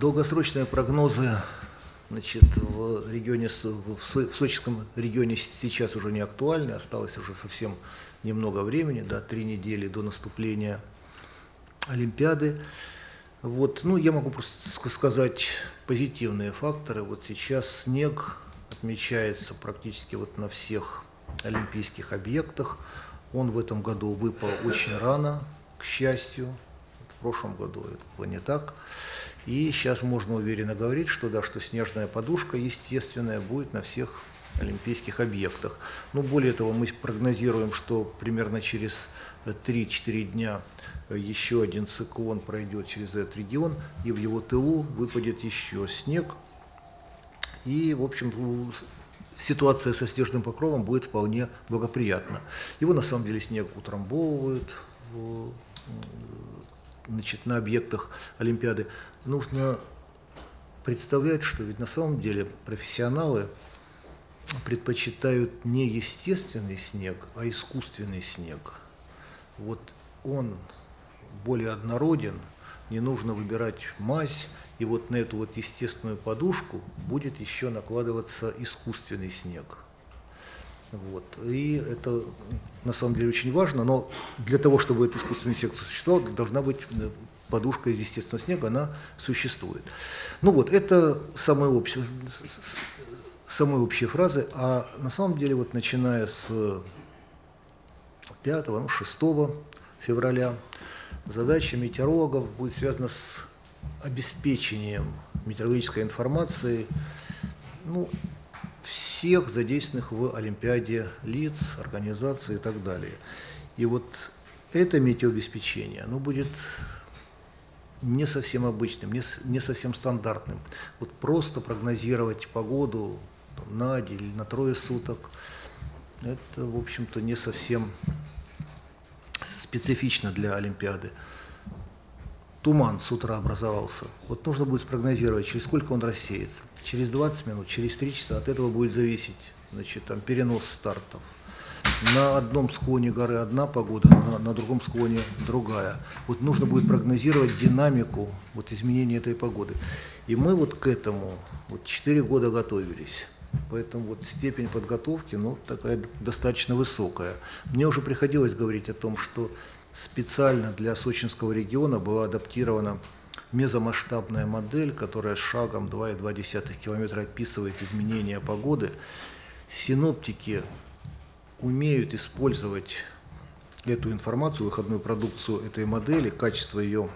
долгосрочные прогнозы значит, в регионе, в Сочинском регионе сейчас уже не актуальны, осталось уже совсем немного времени, да, три недели до наступления Олимпиады. Вот, ну, я могу просто сказать позитивные факторы. Вот сейчас снег отмечается практически вот на всех олимпийских объектах. Он в этом году выпал очень рано, к счастью. В прошлом году это было не так. И сейчас можно уверенно говорить, что да, что снежная подушка естественная будет на всех олимпийских объектах. Ну, более того, мы прогнозируем, что примерно через 3-4 дня еще один циклон пройдет через этот регион, и в его тылу выпадет еще снег. И, в общем, ситуация со снежным покровом будет вполне благоприятна. Его на самом деле снег утрамбовывают значит, на объектах Олимпиады. Нужно представлять, что ведь на самом деле профессионалы предпочитают не естественный снег, а искусственный снег. Вот он более однороден, не нужно выбирать мазь, и вот на эту вот естественную подушку будет еще накладываться искусственный снег. Вот. И это на самом деле очень важно, но для того, чтобы этот искусственный снег существовал, должна быть э, подушка из естественного снега, она существует. Ну вот, это самые общие, самые общие фразы, а на самом деле вот начиная с 5, ну, 6 февраля задача метеорологов будет связана с обеспечением метеорологической информации ну, всех задействованных в Олимпиаде лиц, организаций и так далее. И вот это метеообеспечение, оно будет не совсем обычным, не, не совсем стандартным. Вот просто прогнозировать погоду там, на день или на трое суток, это, в общем-то, не совсем специфично для Олимпиады. Туман с утра образовался. Вот нужно будет спрогнозировать, через сколько он рассеется. Через 20 минут, через 3 часа от этого будет зависеть значит, там, перенос стартов. На одном склоне горы одна погода, на, на другом склоне другая. Вот нужно будет прогнозировать динамику вот, изменения этой погоды. И мы вот к этому вот 4 года готовились. Поэтому вот степень подготовки ну, такая достаточно высокая. Мне уже приходилось говорить о том, что специально для сочинского региона была адаптирована мезомасштабная модель, которая шагом 2,2 километра описывает изменения погоды. Синоптики умеют использовать эту информацию, выходную продукцию этой модели, качество ее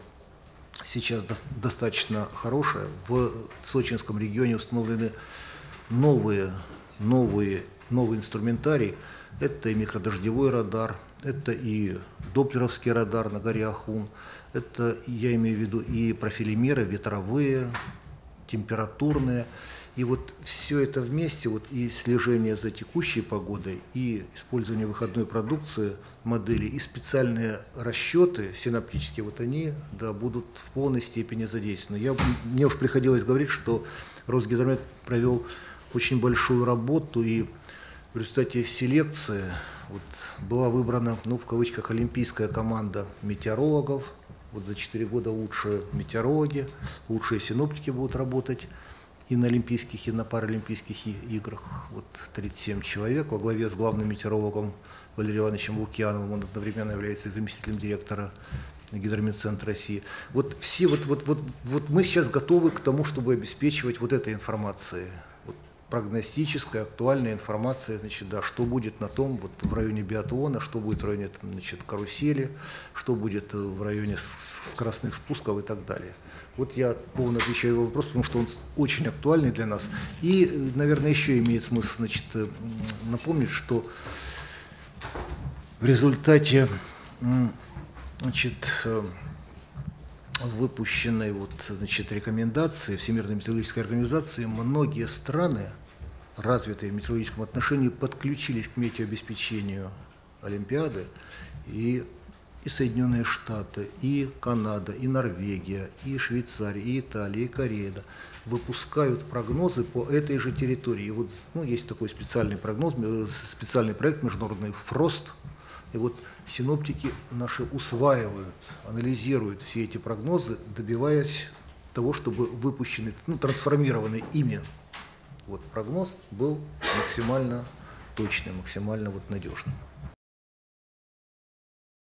сейчас до достаточно хорошее. В Сочинском регионе установлены новые, новые, новый инструментарий. Это и микродождевой радар, это и доплеровский радар на горе Ахун, это, я имею в виду, и профилимеры ветровые, температурные. И вот все это вместе, вот и слежение за текущей погодой, и использование выходной продукции модели, и специальные расчеты синаптические, вот они да, будут в полной степени задействованы. Я, мне уж приходилось говорить, что Росгидромет провел очень большую работу, и в результате селекции вот, была выбрана, ну, в кавычках, олимпийская команда метеорологов. Вот за 4 года лучшие метеорологи, лучшие синоптики будут работать и на Олимпийских, и на Паралимпийских играх. Вот 37 человек во главе с главным метеорологом Валерием Ивановичем Лукьяновым. Он одновременно является заместителем директора Гидромедцентр России. Вот все, вот, вот, вот, вот мы сейчас готовы к тому, чтобы обеспечивать вот этой информацией прогностическая, актуальная информация, значит, да, что будет на том, вот в районе биатлона, что будет в районе значит, карусели, что будет в районе скоростных спусков и так далее. Вот я полно отвечаю его вопрос, потому что он очень актуальный для нас. И, наверное, еще имеет смысл значит, напомнить, что в результате значит, выпущенной вот, значит, рекомендации Всемирной метеорологической организации многие страны развитые в метеорологическом отношении, подключились к метеообеспечению Олимпиады, и, и Соединенные Штаты, и Канада, и Норвегия, и Швейцария, и Италия, и Корея выпускают прогнозы по этой же территории. И вот ну, есть такой специальный прогноз, э, специальный проект международный «Фрост», и вот синоптики наши усваивают, анализируют все эти прогнозы, добиваясь того, чтобы выпущенный, ну, трансформированный ими вот, прогноз был максимально точным, максимально вот надежным.